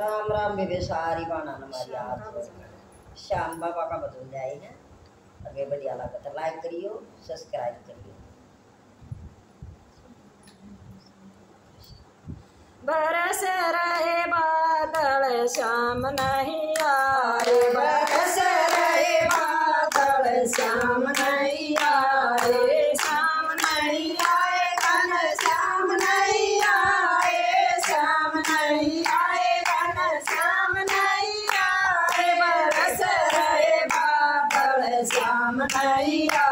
राम राम बेबे सारी बाना हमारी हाथ श्याम बाबा का बदल जाए ना अगे बढ़िया लगा तो लाइक करियो सब्सक्राइब करियो बरस रहे बादल श्याम नहीं। राम नैया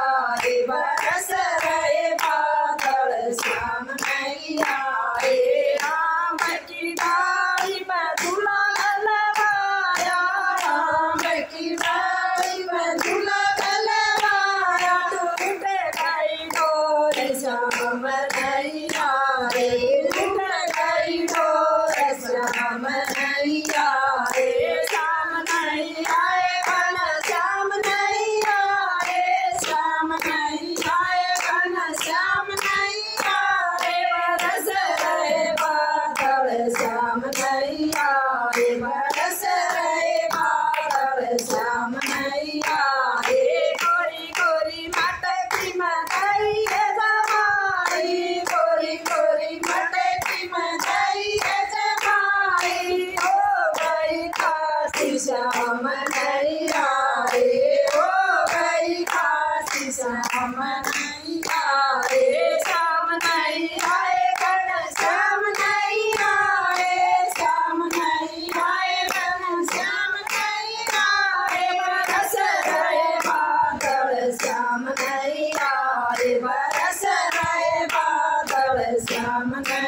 दिवस रहे श्याम नैया रे ओ गई काशी श्याम नैया रे श्याम नैया श्याम नैया रे श्याम नैया गण श्याम नैया रे बरस रे बादल श्याम नैया रे बरस रे बादल श्याम नैया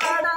card